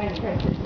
Right.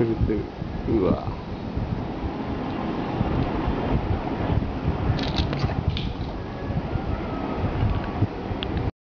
그릇들 우와